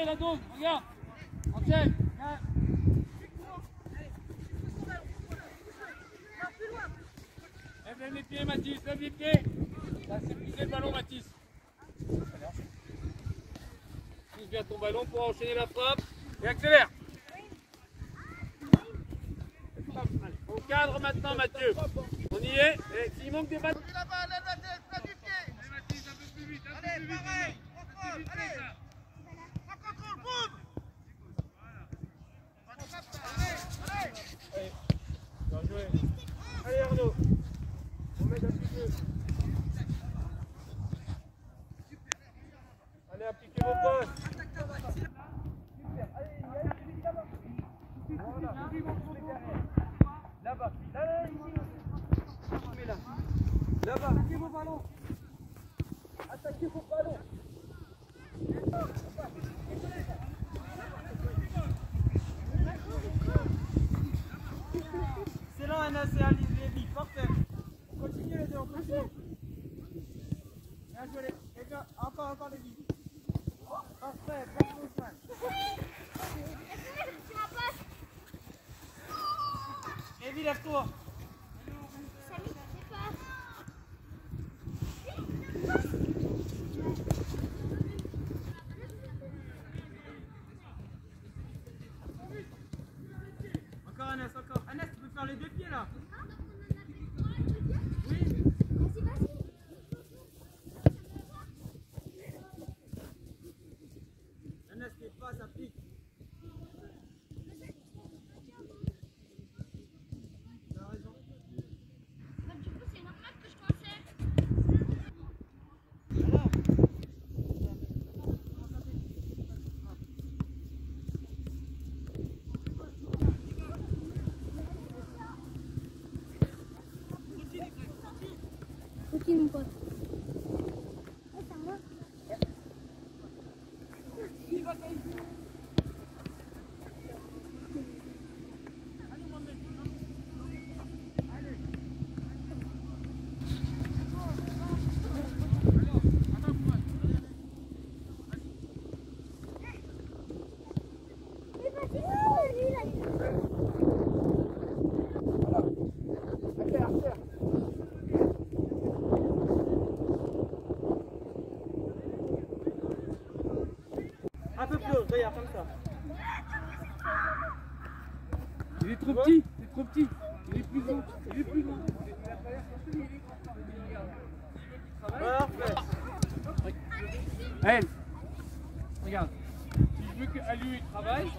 géré la dose. Regarde. Enchaîne. Viens. Lève, les pieds, Mathis. Lève les pieds. Là, c'est pousser le ballon, Mathis. Pousse bien ton ballon pour enchaîner la frappe. Et accélère. Au cadre maintenant, Mathieu. On y est. Et s'il manque des balles. Allez, Mathis, un peu plus vite. Un peu plus vite. Denis. Un peu plus vite que ça. Allez. Bien joué. Allez, Arnaud. On met un petit peu. Allez, appliquez vos postes. Là-bas. Là, là. Là-bas. Attaquez vos ballons. Attaquez vos ballons. C'est là, Anna, c'est parfait. Continuez les deux, on continue. Bien joué, les- les gars. Encore, encore Lévy. Parfait, Lévy, lève-toi. Encore Anas, encore. Anas, tu peux faire les deux pieds là. Oui. Anas, t'es pas, Il est trop petit. Il est trop petit. Il est plus long. Il est plus long. Parfait. Elle, regarde. Si je veux qu'Aliou il travaille,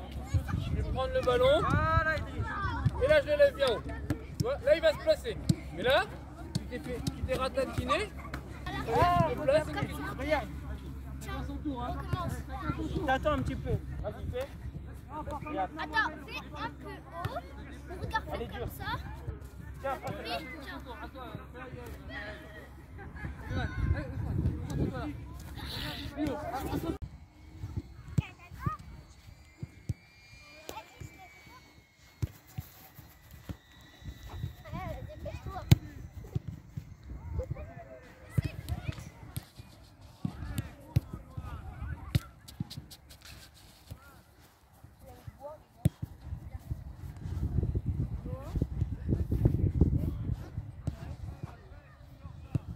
je vais prendre le ballon et là je le lève bien haut. Là il va se placer. Mais là, tu t'es fait, tu t'es ratatiné. Ah, place Regarde. Chacun son tour, hein. T'attends un petit peu. Vas-y, fais. Attends, fais un peu haut. Regarde, fais comme ça. Tiens, tiens. Ouais, dépêche-toi.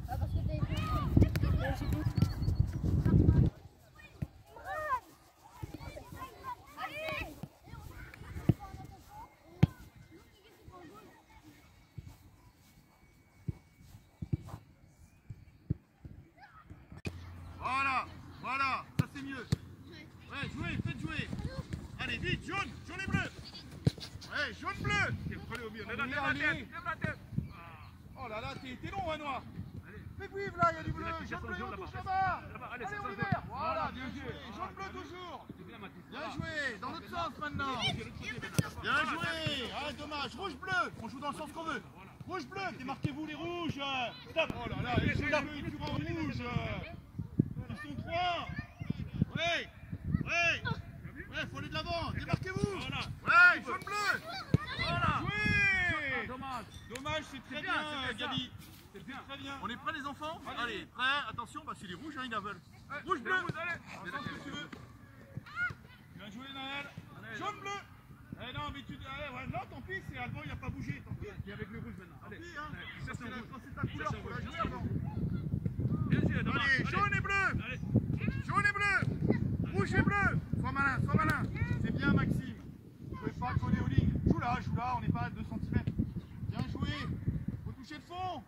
Ah, parce que t'as été- Allez Voilà, voilà, ça c'est mieux. Ouais, jouez, faites jouer. Allez, vite, jaune, jaune et bleu. Ouais, jaune bleu. Prenez au milieu, lève la tête, lève la tête. Ah. Oh là là, t'es long, hein, noir. Fais vivre là, il y a du bleu. Jaune bleu, on touche là-bas. Allez, Oliver. Voilà, bien joué. Jaune bleu toujours. Bien joué, dans l'autre sens maintenant. Bien joué. Ah, dommage. Rouge-bleu On joue dans le sens qu'on veut. Rouge-bleu Démarquez-vous les rouges. Stop. Oh là là, sont là, ils tuent en rouge. Ils sont trois. Ouais. Ouais. Ouais, faut aller de l'avant. Démarquez-vous. Ouais, jaune-bleu Voilà. Jouez Dommage. Dommage, c'est très bien, bien. Gabi. C'est bien. Très bien. On est prêts les enfants Allez, prêts Attention, bah c'est les rouges, hein, ils la veulent. Ouais, Rouge-bleu les rouges, allez. Attends, ce que tu veux. Bien joué, Naël. Jaune-bleu Eh non, mais tu... Eh, ouais, non, tant pis, c'est Alban, il n'a pas bougé, tant pis. Et avec le rouge maintenant. Tant Allez. pis, hein. Allez, rouge. c'est ta couleur, on n'est pas à 2 cm. Bien joué Faut toucher le fond